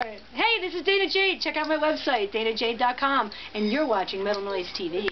Hey, this is Dana Jade. Check out my website, danajade.com, and you're watching Metal Noise TV.